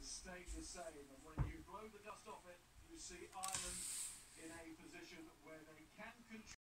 has stayed the same. And when you blow the dust off it, you see